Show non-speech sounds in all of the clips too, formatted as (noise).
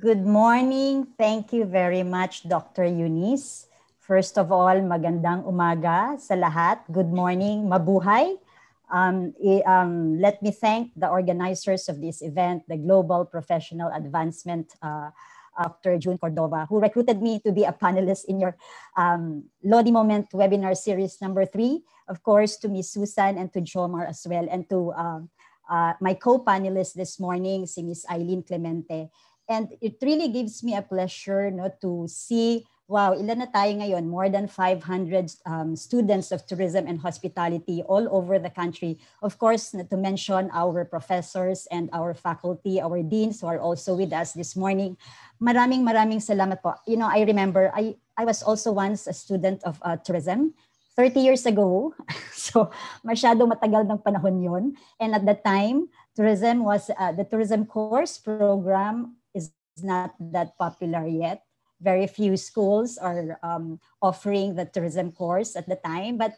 Good morning. Thank you very much, Dr. Eunice. First of all, magandang umaga sa lahat. Good morning, mabuhay. Um, um, let me thank the organizers of this event, the Global Professional Advancement uh, Dr. June Cordova, who recruited me to be a panelist in your um, Lodi Moment webinar series number three. Of course, to Miss Susan and to Jomar as well, and to um, uh, my co-panelist this morning, si Miss Eileen Clemente. And it really gives me a pleasure no, to see, wow, ilan na tayo ngayon? More than 500 um, students of tourism and hospitality all over the country. Of course, to mention our professors and our faculty, our deans who are also with us this morning. Maraming maraming salamat po. You know, I remember, I, I was also once a student of uh, tourism 30 years ago. (laughs) so masyado matagal ng panahon yon. And at that time, tourism was, uh, the tourism course program is not that popular yet. Very few schools are um, offering the tourism course at the time. But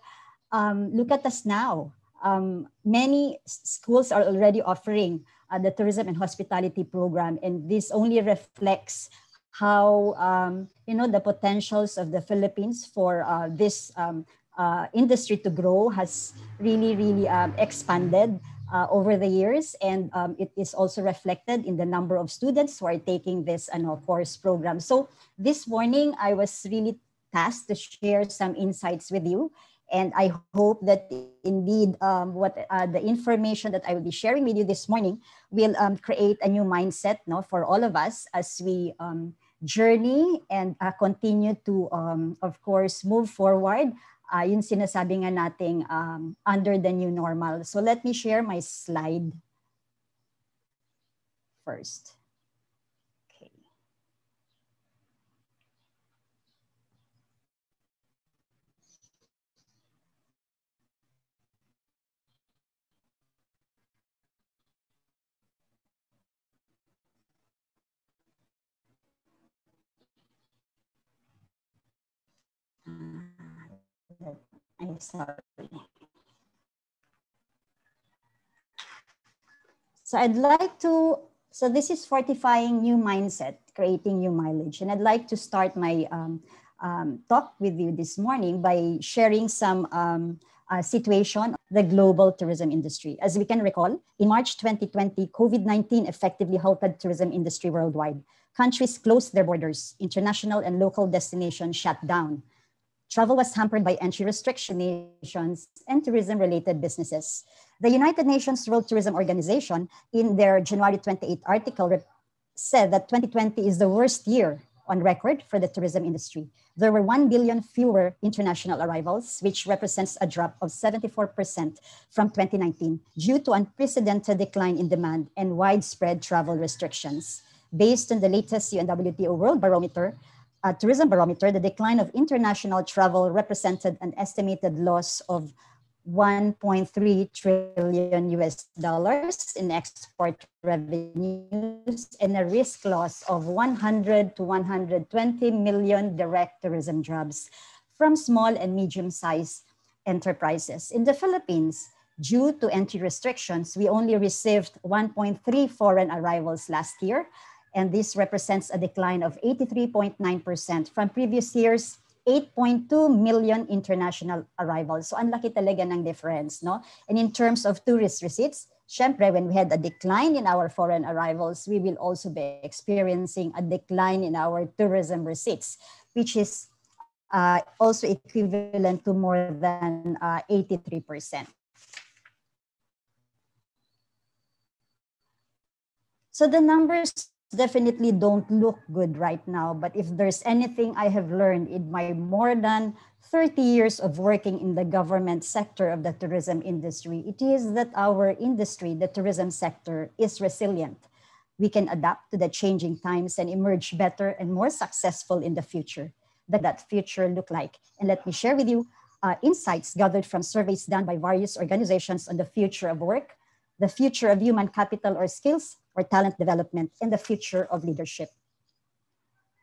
um, look at us now. Um, many schools are already offering uh, the tourism and hospitality program. And this only reflects how um, you know the potentials of the Philippines for uh, this um, uh, industry to grow has really, really um, expanded uh, over the years. And um, it is also reflected in the number of students who are taking this uh, course program. So this morning, I was really tasked to share some insights with you. And I hope that indeed um, what uh, the information that I will be sharing with you this morning will um, create a new mindset no, for all of us as we um, journey and uh, continue to, um, of course, move forward uh, yung sinasabi nga nating um, under the new normal. So let me share my slide first. I'm sorry. So I'd like to, so this is fortifying new mindset, creating new mileage. And I'd like to start my um, um, talk with you this morning by sharing some um, uh, situation of the global tourism industry. As we can recall, in March 2020, COVID-19 effectively halted tourism industry worldwide. Countries closed their borders, international and local destinations shut down travel was hampered by entry restrictions and tourism-related businesses. The United Nations World Tourism Organization, in their January 28 article, said that 2020 is the worst year on record for the tourism industry. There were 1 billion fewer international arrivals, which represents a drop of 74% from 2019 due to unprecedented decline in demand and widespread travel restrictions. Based on the latest UNWTO World Barometer, uh, tourism barometer, the decline of international travel represented an estimated loss of 1.3 trillion US dollars in export revenues and a risk loss of 100 to 120 million direct tourism jobs from small and medium-sized enterprises. In the Philippines, due to entry restrictions, we only received 1.3 foreign arrivals last year, and this represents a decline of 83.9% from previous year's 8.2 million international arrivals. So ang laki talaga ng difference, no? And in terms of tourist receipts, syempre when we had a decline in our foreign arrivals, we will also be experiencing a decline in our tourism receipts, which is uh, also equivalent to more than uh, 83%. So the numbers definitely don't look good right now. But if there's anything I have learned in my more than 30 years of working in the government sector of the tourism industry, it is that our industry, the tourism sector, is resilient. We can adapt to the changing times and emerge better and more successful in the future. That that future look like. And let me share with you uh, insights gathered from surveys done by various organizations on the future of work, the future of human capital or skills, or talent development in the future of leadership.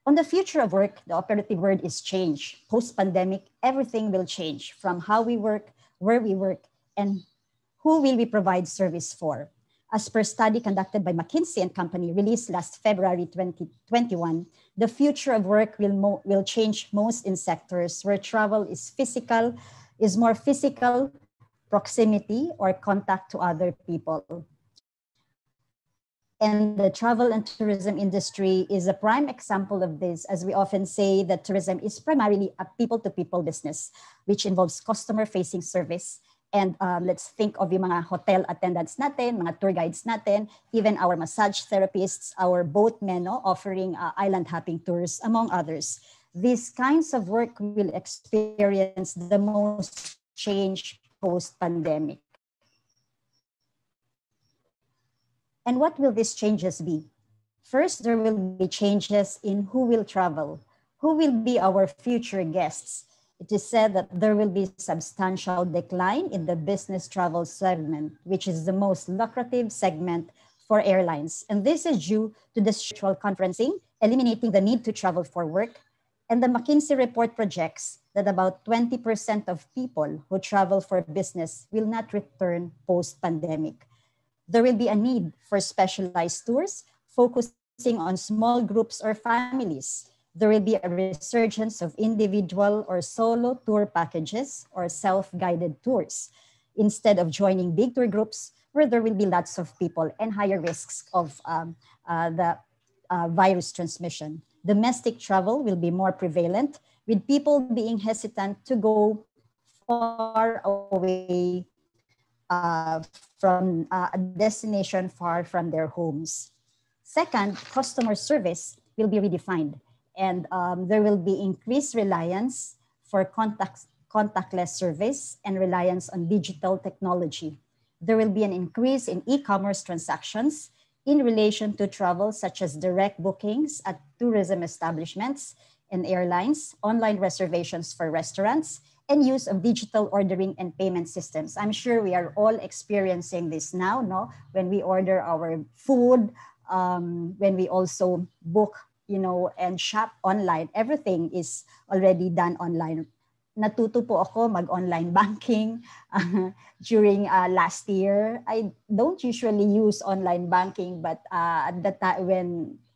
On the future of work, the operative word is change. Post-pandemic, everything will change from how we work, where we work, and who will we provide service for. As per study conducted by McKinsey and Company released last February 2021, the future of work will, will change most in sectors where travel is physical, is more physical, proximity, or contact to other people. And the travel and tourism industry is a prime example of this, as we often say that tourism is primarily a people to people business, which involves customer facing service. And um, let's think of yung mga hotel attendants natin, mga tour guides natin, even our massage therapists, our boatmen no, offering uh, island hopping tours, among others. These kinds of work will experience the most change post pandemic. And what will these changes be? First, there will be changes in who will travel, who will be our future guests. It is said that there will be substantial decline in the business travel segment, which is the most lucrative segment for airlines. And this is due to the virtual conferencing, eliminating the need to travel for work. And the McKinsey report projects that about 20% of people who travel for business will not return post pandemic there will be a need for specialized tours focusing on small groups or families. There will be a resurgence of individual or solo tour packages or self-guided tours instead of joining big tour groups where there will be lots of people and higher risks of um, uh, the uh, virus transmission. Domestic travel will be more prevalent with people being hesitant to go far away uh, from uh, a destination far from their homes. Second, customer service will be redefined and um, there will be increased reliance for contact, contactless service and reliance on digital technology. There will be an increase in e-commerce transactions in relation to travel, such as direct bookings at tourism establishments and airlines, online reservations for restaurants, and use of digital ordering and payment systems. I'm sure we are all experiencing this now, no? When we order our food, um, when we also book, you know, and shop online, everything is already done online. Natuto po ako mag-online banking uh, (laughs) during uh, last year. I don't usually use online banking, but uh, at the time when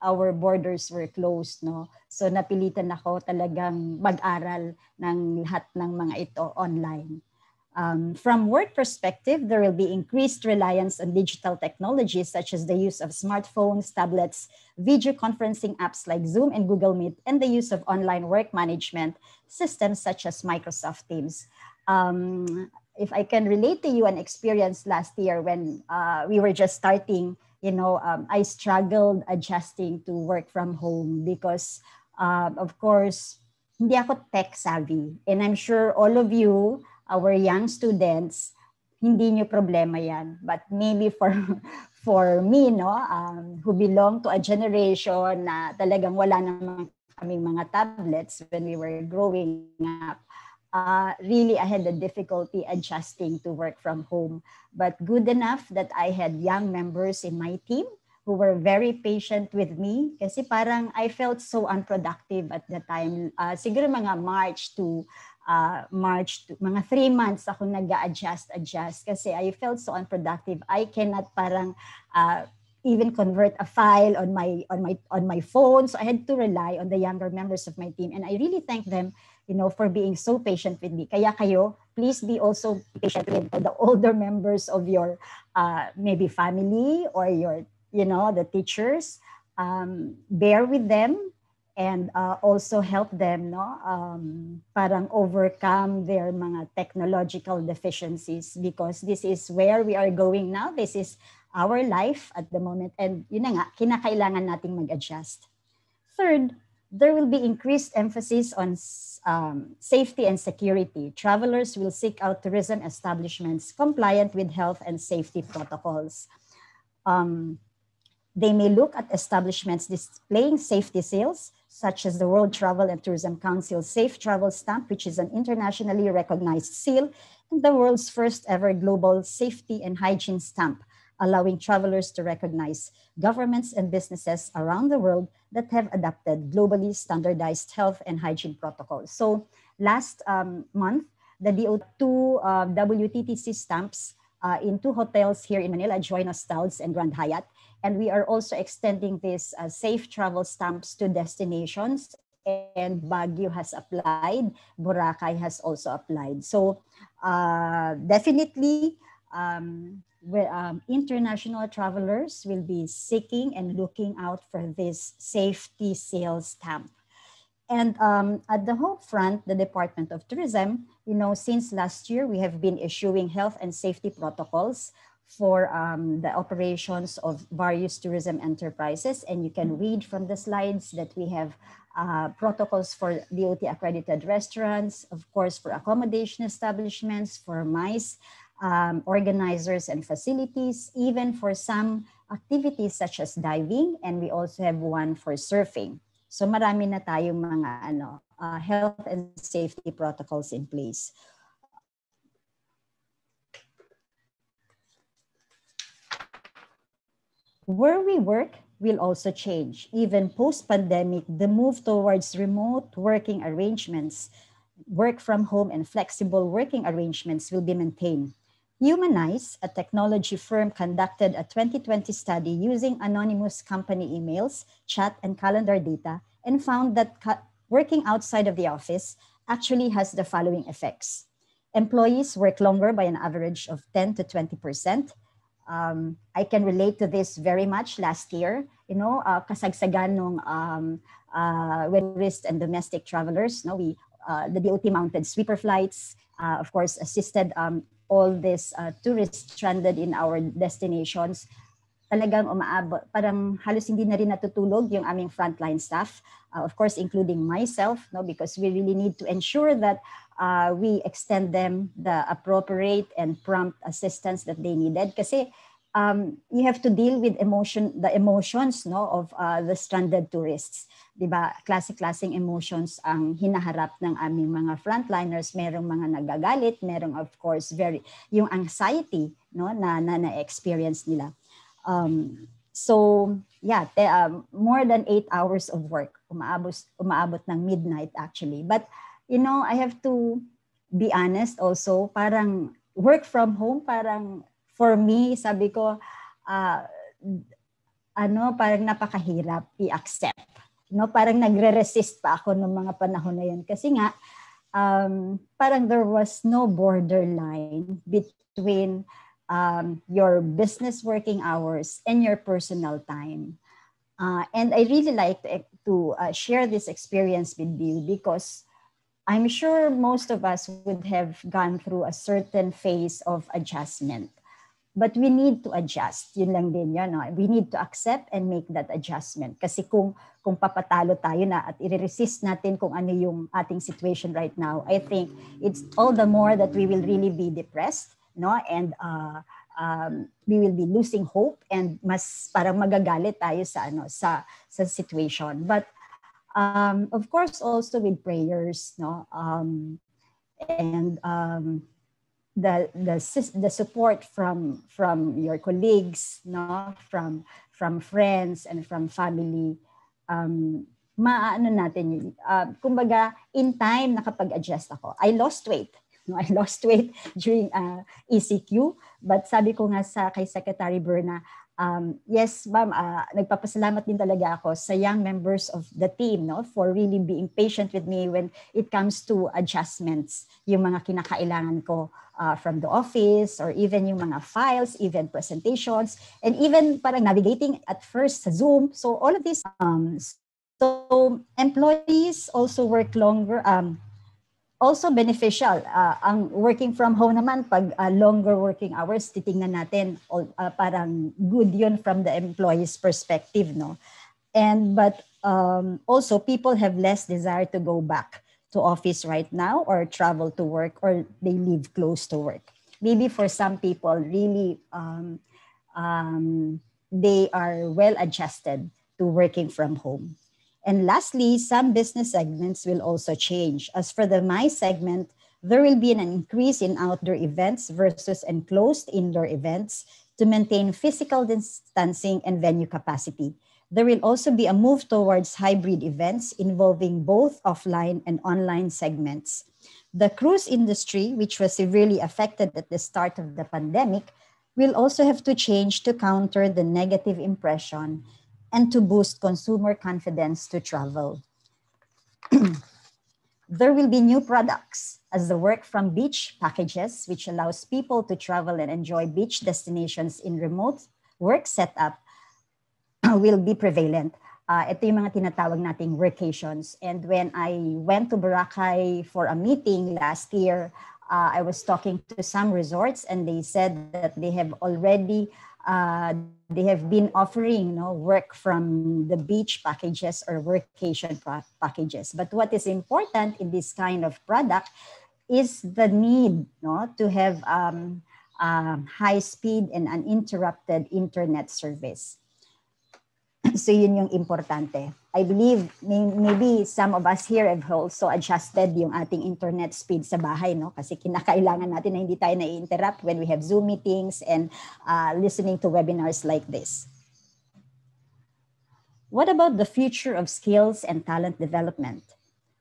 our borders were closed, no? So napilitan ako talagang mag-aral ng lahat ng mga ito online. Um, from work perspective, there will be increased reliance on digital technologies such as the use of smartphones, tablets, video conferencing apps like Zoom and Google Meet, and the use of online work management systems such as Microsoft Teams. Um, if I can relate to you an experience last year when uh, we were just starting, you know, um, I struggled adjusting to work from home because uh, of course, hindi ako tech savvy. And I'm sure all of you, our young students, hindi nyo problema yan. But maybe for (laughs) for me, no, um, who belong to a generation na talagang wala naman kaming mga tablets when we were growing up, uh, really I had a difficulty adjusting to work from home. But good enough that I had young members in my team who were very patient with me kasi parang I felt so unproductive at the time. Uh, siguro mga March to uh, March to mga three months ako nag-adjust, adjust. Kasi I felt so unproductive. I cannot parang uh, even convert a file on my on my on my phone. So i had to rely on the younger members of my team. And i really thank them you know for being so patient with me. Kaya kayo please be also patient with the older members of your uh, maybe family or your you know, the teachers, um, bear with them and uh, also help them, no, um, parang overcome their mga technological deficiencies because this is where we are going now. This is our life at the moment. And yun na nga, kinakailangan nating mag-adjust. Third, there will be increased emphasis on um, safety and security. Travelers will seek out tourism establishments compliant with health and safety protocols. Um, they may look at establishments displaying safety seals, such as the World Travel and Tourism Council Safe Travel Stamp, which is an internationally recognized seal, and the world's first ever global safety and hygiene stamp, allowing travelers to recognize governments and businesses around the world that have adopted globally standardized health and hygiene protocols. So last um, month, the DOT uh, WTTC stamps uh, in two hotels here in Manila, Joy Nostalg and Grand Hyatt. And we are also extending this uh, safe travel stamps to destinations and Baguio has applied, Boracay has also applied. So uh, definitely um, um, international travelers will be seeking and looking out for this safety seal stamp. And um, at the home front, the Department of Tourism, you know, since last year, we have been issuing health and safety protocols for um, the operations of various tourism enterprises. And you can read from the slides that we have uh, protocols for DOT accredited restaurants, of course, for accommodation establishments, for MICE um, organizers and facilities, even for some activities such as diving. And we also have one for surfing. So marami na tayong mga ano, uh, health and safety protocols in place. Where we work will also change. Even post-pandemic, the move towards remote working arrangements, work from home and flexible working arrangements will be maintained. Humanyze, a technology firm, conducted a 2020 study using anonymous company emails, chat, and calendar data and found that working outside of the office actually has the following effects. Employees work longer by an average of 10 to 20%. Um, I can relate to this very much last year. You know, uh, kasagsagan ng um, uh, tourist and domestic travelers. No, we uh, the DOT mounted sweeper flights. Uh, of course, assisted um, all these uh, tourists stranded in our destinations, talagang umaabot, parang halos hindi na rin natutulog yung aming frontline staff. Uh, of course, including myself, no, because we really need to ensure that uh, we extend them the appropriate and prompt assistance that they needed. Kasi um, you have to deal with emotion, the emotions no, of uh, the stranded tourists. Diba? Classic-classing emotions ang hinaharap ng aming mga frontliners. Merong mga nagagalit, merong of course very yung anxiety no na na, na nila. Um, so yeah, te, uh, more than eight hours of work. Umaabot, umaabot ng midnight actually. But you know, I have to be honest also, parang work from home, parang for me, sabi ko, uh, ano, parang napakahirap i-accept no parang nagre-resist pa ako ng mga panahon na yun kasi nga um, parang there was no borderline between um, your business working hours and your personal time uh, and I really like to, to uh, share this experience with you because I'm sure most of us would have gone through a certain phase of adjustment But we need to adjust. Yun lang din yun. No? We need to accept and make that adjustment. Kasi kung, kung papatalo tayo na at i-resist natin kung ano yung ating situation right now, I think it's all the more that we will really be depressed no? and uh, um, we will be losing hope and mas parang magagalit tayo sa ano sa sa situation. But um, of course also with prayers no? Um, and um, the the the support from from your colleagues no? From from friends and from family um maano natin uh, kumbaga in time nakapag-adjust ako. I lost weight no i (laughs) lost weight during uh, ECQ but sabi ko nga sa kay Secretary Berna um, yes, ma'am, uh, nagpapasalamat din talaga ako sa young members of the team no, for really being patient with me when it comes to adjustments, yung mga kinakailangan ko uh, from the office or even yung mga files, even presentations, and even parang navigating at first sa Zoom. So all of these, um, so employees also work longer, um, also beneficial. Uh, ang working from home naman, pag uh, longer working hours, titingnan natin, uh, parang good yun from the employee's perspective, no? And, but um, also people have less desire to go back to office right now or travel to work or they live close to work. Maybe for some people, really, um, um, they are well adjusted to working from home. And lastly, some business segments will also change. As for the MICE segment, there will be an increase in outdoor events versus enclosed indoor events to maintain physical distancing and venue capacity. There will also be a move towards hybrid events involving both offline and online segments. The cruise industry, which was severely affected at the start of the pandemic, will also have to change to counter the negative impression and to boost consumer confidence to travel. (clears throat) there will be new products as the work from beach packages, which allows people to travel and enjoy beach destinations in remote work setup, (clears throat) will be prevalent. Uh, ito yung mga tinatawag nating workations. And when I went to Boracay for a meeting last year, uh, I was talking to some resorts and they said that they have already uh, they have been offering you know, work from the beach packages or workation packages. But what is important in this kind of product is the need no, to have um, um, high speed and uninterrupted internet service. (clears throat) so yun yung importante. I believe may, maybe some of us here have also adjusted yung ating internet speed sa bahay, no? Kasi kinakailangan natin na hindi tayo na-interrupt when we have Zoom meetings and uh, listening to webinars like this. What about the future of skills and talent development?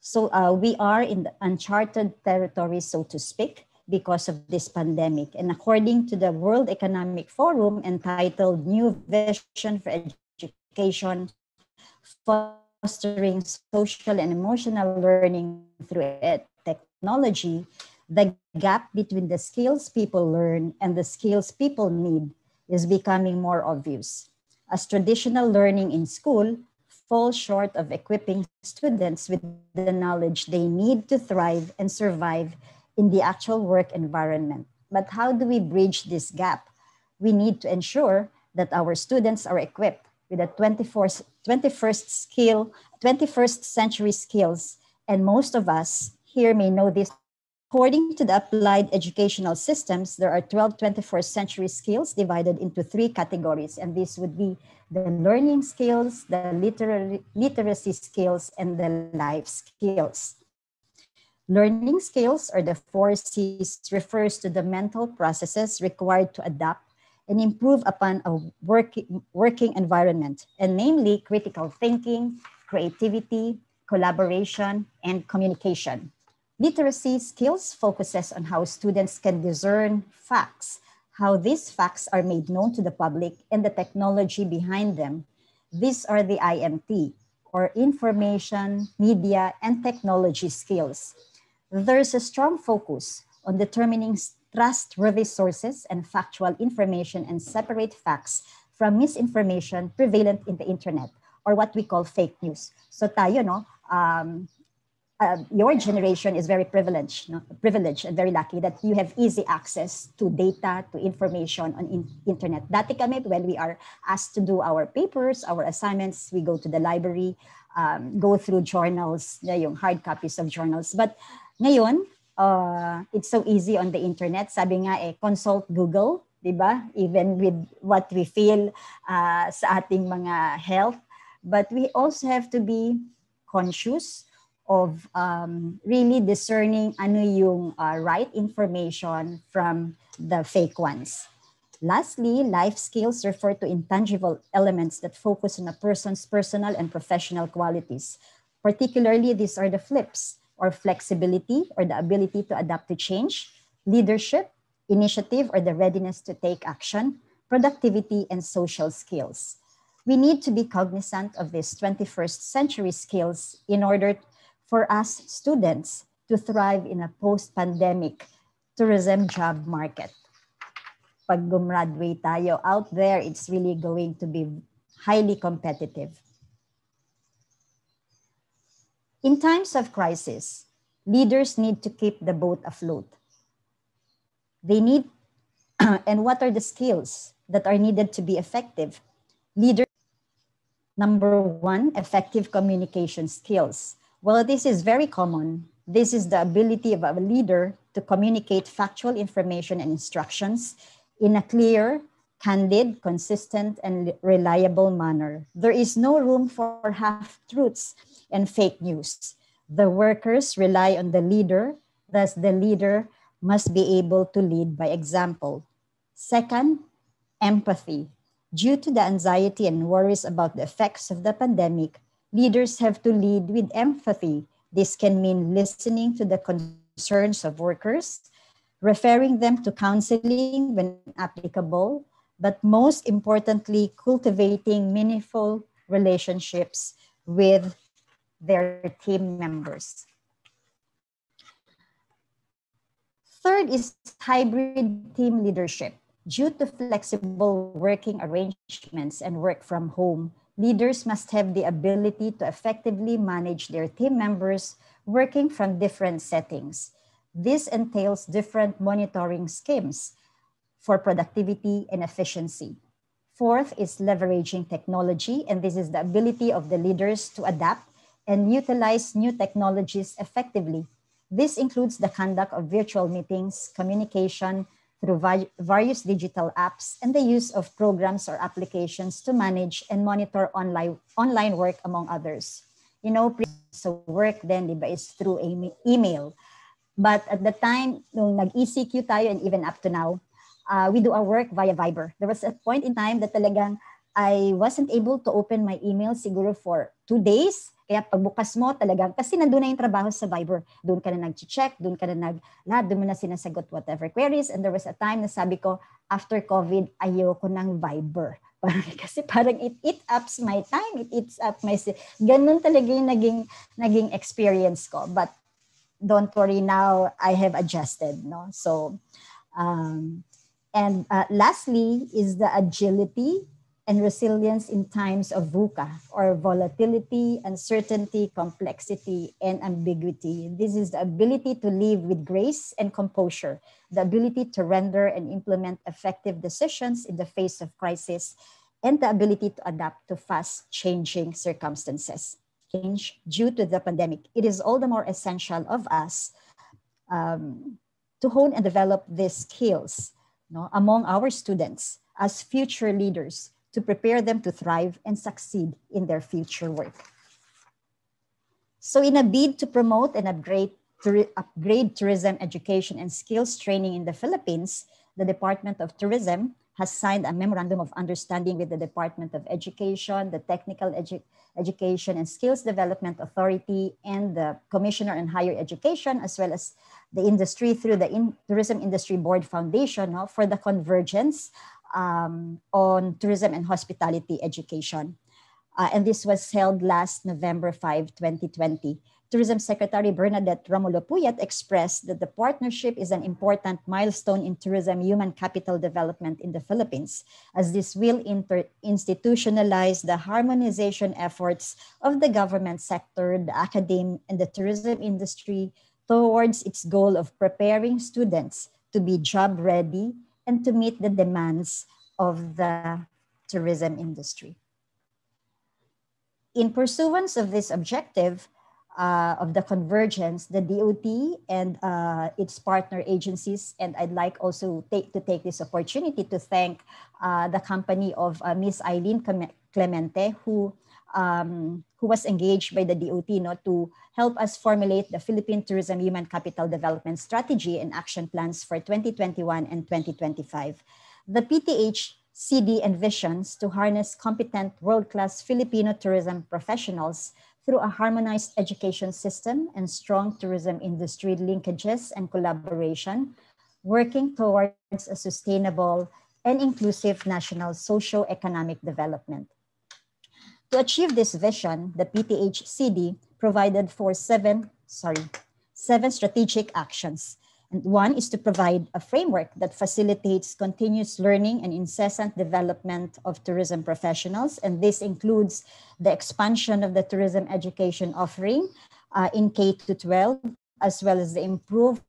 So uh, we are in the uncharted territory, so to speak, because of this pandemic. And according to the World Economic Forum entitled New Vision for Education, education, fostering social and emotional learning through technology, the gap between the skills people learn and the skills people need is becoming more obvious. As traditional learning in school falls short of equipping students with the knowledge they need to thrive and survive in the actual work environment. But how do we bridge this gap? We need to ensure that our students are equipped with a 24th, 21st skill, 21st century skills. And most of us here may know this. According to the applied educational systems, there are 12 21st century skills divided into three categories. And these would be the learning skills, the literary, literacy skills, and the life skills. Learning skills, or the four C's, refers to the mental processes required to adapt and improve upon a work, working environment, and namely critical thinking, creativity, collaboration, and communication. Literacy skills focuses on how students can discern facts, how these facts are made known to the public, and the technology behind them. These are the IMT, or information, media, and technology skills. There's a strong focus on determining trustworthy sources and factual information and separate facts from misinformation prevalent in the internet or what we call fake news. So tayo, no, um, uh, your generation is very privileged, no? privileged and very lucky that you have easy access to data, to information on in internet. Dati kami, when we are asked to do our papers, our assignments, we go to the library, um, go through journals, yung hard copies of journals. But ngayon, uh, it's so easy on the internet. Sabi nga eh, consult Google, di ba? Even with what we feel uh, sa ating mga health. But we also have to be conscious of um, really discerning ano yung uh, right information from the fake ones. Lastly, life skills refer to intangible elements that focus on a person's personal and professional qualities. Particularly, these are the flips or flexibility or the ability to adapt to change, leadership, initiative or the readiness to take action, productivity, and social skills. We need to be cognizant of these 21st century skills in order for us students to thrive in a post-pandemic tourism job market. Pag gumraduate tayo out there, it's really going to be highly competitive. In times of crisis, leaders need to keep the boat afloat. They need, (clears throat) and what are the skills that are needed to be effective? Leader, number one, effective communication skills. Well, this is very common. This is the ability of a leader to communicate factual information and instructions in a clear, candid, consistent, and reliable manner. There is no room for half truths and fake news. The workers rely on the leader, thus, the leader must be able to lead by example. Second, empathy. Due to the anxiety and worries about the effects of the pandemic, leaders have to lead with empathy. This can mean listening to the concerns of workers, referring them to counseling when applicable, but most importantly, cultivating meaningful relationships with their team members. Third is hybrid team leadership. Due to flexible working arrangements and work from home, leaders must have the ability to effectively manage their team members working from different settings. This entails different monitoring schemes for productivity and efficiency. Fourth is leveraging technology, and this is the ability of the leaders to adapt and utilize new technologies effectively. This includes the conduct of virtual meetings, communication, through various digital apps and the use of programs or applications to manage and monitor online, online work, among others. You know, so work then, di ba, is through email. But at the time, nung nag-ECQ tayo and even up to now, uh, we do our work via Viber. There was a point in time that talagang I wasn't able to open my email siguro for two days kaya pagbukas mo talagang, kasi nandun na yung trabaho sa Viber. Doon ka na nag-check, doon ka na nag, lahat, doon mo na sinasagot whatever queries. And there was a time na sabi ko, after COVID, ayoko ng Viber. (laughs) kasi parang it, it ups my time, it eats up my... Ganun talaga yung naging, naging experience ko. But don't worry now, I have adjusted. No? So, um, and uh, lastly is the agility and resilience in times of VUCA or volatility, uncertainty, complexity, and ambiguity. This is the ability to live with grace and composure, the ability to render and implement effective decisions in the face of crisis, and the ability to adapt to fast changing circumstances. Change due to the pandemic. It is all the more essential of us um, to hone and develop these skills no, among our students as future leaders to prepare them to thrive and succeed in their future work. So in a bid to promote and upgrade, to upgrade tourism education and skills training in the Philippines, the Department of Tourism has signed a memorandum of understanding with the Department of Education, the Technical Edu Education and Skills Development Authority, and the Commissioner on Higher Education, as well as the industry through the in Tourism Industry Board Foundation no, for the convergence um, on tourism and hospitality education. Uh, and this was held last November 5, 2020. Tourism Secretary Bernadette Romulo Puyat expressed that the partnership is an important milestone in tourism human capital development in the Philippines, as this will institutionalize the harmonization efforts of the government sector, the academe, and the tourism industry towards its goal of preparing students to be job ready and to meet the demands of the tourism industry. In pursuance of this objective uh, of the convergence, the DOT and uh, its partner agencies, and I'd like also take, to take this opportunity to thank uh, the company of uh, Miss Eileen Clemente, who um, who was engaged by the DOT no, to help us formulate the Philippine Tourism Human Capital Development Strategy and action plans for 2021 and 2025. The PTH CD envisions to harness competent world-class Filipino tourism professionals through a harmonized education system and strong tourism industry linkages and collaboration, working towards a sustainable and inclusive national socio-economic development. To achieve this vision, the PTH-CD provided for seven, sorry, seven strategic actions. And one is to provide a framework that facilitates continuous learning and incessant development of tourism professionals. And this includes the expansion of the tourism education offering uh, in K to 12, as well as the improved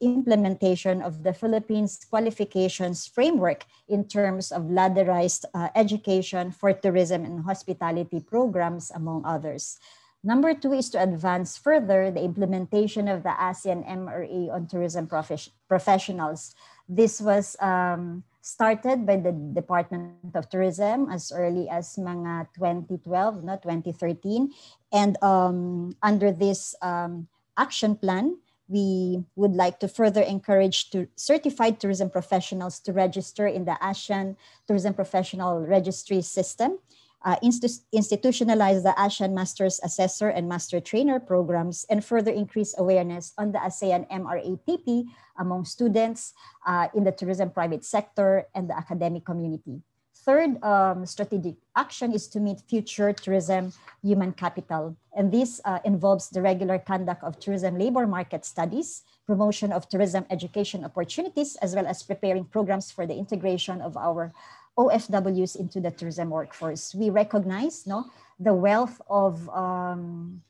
implementation of the Philippines qualifications framework in terms of ladderized uh, education for tourism and hospitality programs, among others. Number two is to advance further the implementation of the ASEAN MRA on tourism prof professionals. This was um, started by the Department of Tourism as early as mga 2012, no, 2013. And um, under this um, action plan, we would like to further encourage to certified tourism professionals to register in the ASEAN Tourism Professional Registry System. Uh, institutionalize the ASEAN Masters Assessor and Master Trainer programs, and further increase awareness on the ASEAN MRATP among students uh, in the tourism private sector and the academic community. Third um, strategic action is to meet future tourism human capital. And this uh, involves the regular conduct of tourism labor market studies, promotion of tourism education opportunities, as well as preparing programs for the integration of our OFWs into the tourism workforce. We recognize no, the wealth of um,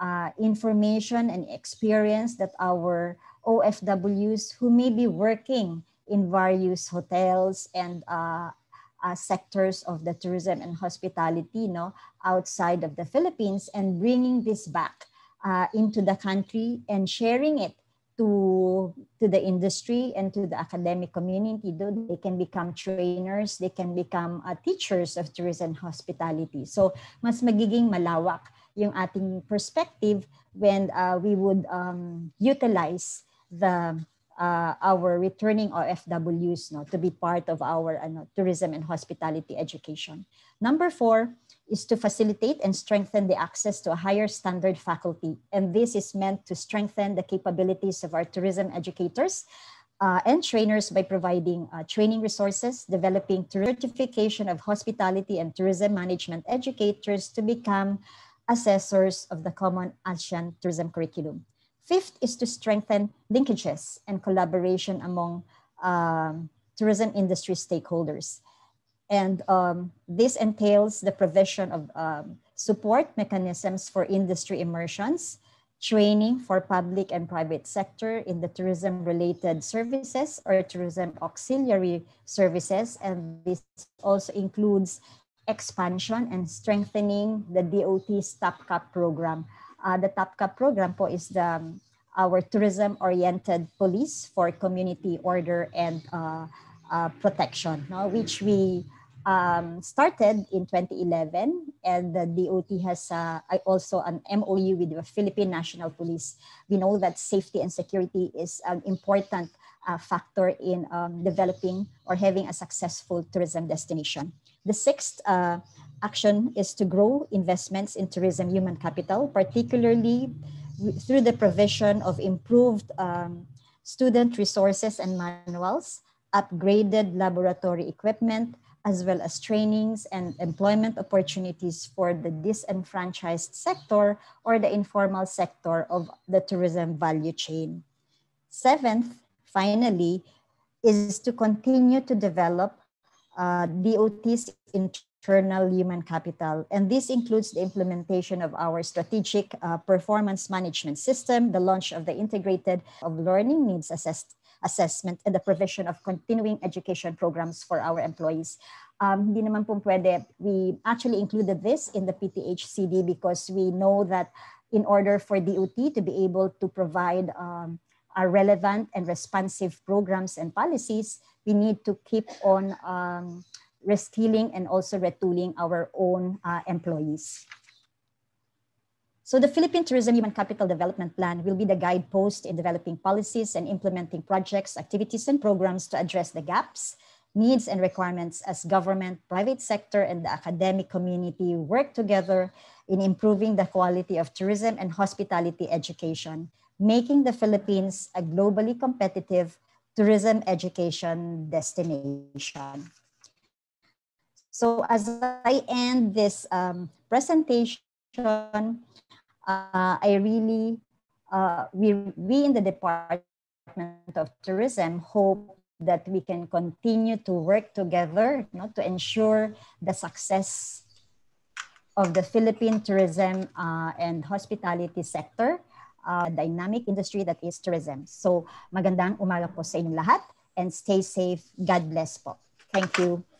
uh, information and experience that our OFWs who may be working in various hotels and uh, uh, sectors of the tourism and hospitality no, outside of the Philippines and bringing this back uh, into the country and sharing it to, to the industry and to the academic community. They can become trainers, they can become uh, teachers of tourism and hospitality. So mas magiging malawak yung ating perspective when uh, we would um, utilize the uh, our returning OFWs no, to be part of our ano, tourism and hospitality education. Number four is to facilitate and strengthen the access to a higher standard faculty. And this is meant to strengthen the capabilities of our tourism educators uh, and trainers by providing uh, training resources, developing certification of hospitality and tourism management educators to become assessors of the common ASEAN tourism curriculum. Fifth is to strengthen linkages and collaboration among um, tourism industry stakeholders. And um, this entails the provision of um, support mechanisms for industry immersions, training for public and private sector in the tourism related services or tourism auxiliary services. And this also includes expansion and strengthening the DOT's TOPCOP program uh, the TOPCOP program po is the um, our tourism-oriented police for community order and uh, uh, protection, no? which we um, started in 2011, and the DOT has uh, also an MOU with the Philippine National Police. We know that safety and security is an important uh, factor in um, developing or having a successful tourism destination. The sixth uh, action is to grow investments in tourism human capital, particularly through the provision of improved um, student resources and manuals, upgraded laboratory equipment, as well as trainings and employment opportunities for the disenfranchised sector or the informal sector of the tourism value chain. Seventh, finally, is to continue to develop uh, DOT's internal human capital. And this includes the implementation of our strategic uh, performance management system, the launch of the integrated of learning needs assessed assessment and the provision of continuing education programs for our employees. Um, hindi naman po pwede, we actually included this in the PTHCD because we know that in order for DOT to be able to provide um, relevant and responsive programs and policies, we need to keep on um, reskilling and also retooling our own uh, employees. So the Philippine Tourism Human Capital Development Plan will be the guidepost in developing policies and implementing projects, activities, and programs to address the gaps, needs, and requirements as government, private sector, and the academic community work together in improving the quality of tourism and hospitality education, making the Philippines a globally competitive tourism education destination. So as I end this um, presentation, uh, I really, uh, we, we in the Department of Tourism hope that we can continue to work together you know, to ensure the success of the Philippine tourism uh, and hospitality sector, uh, dynamic industry that is tourism. So magandang umaga po sa inyong lahat and stay safe. God bless po. Thank you.